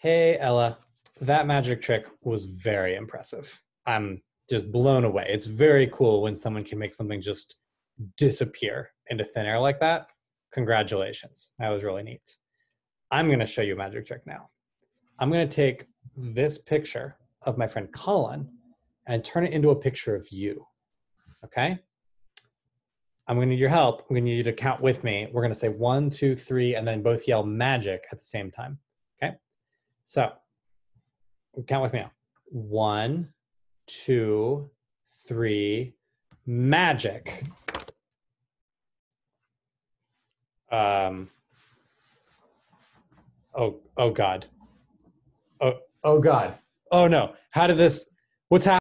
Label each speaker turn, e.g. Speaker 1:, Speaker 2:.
Speaker 1: Hey, Ella, that magic trick was very impressive. I'm just blown away. It's very cool when someone can make something just disappear into thin air like that. Congratulations. That was really neat. I'm going to show you a magic trick now. I'm going to take this picture of my friend Colin and turn it into a picture of you. Okay? I'm going to need your help. I'm going to need you to count with me. We're going to say one, two, three, and then both yell magic at the same time. So count with me. One, two, three, magic. Um, oh, oh God. Oh, oh God. Oh no. How did this, what's happening?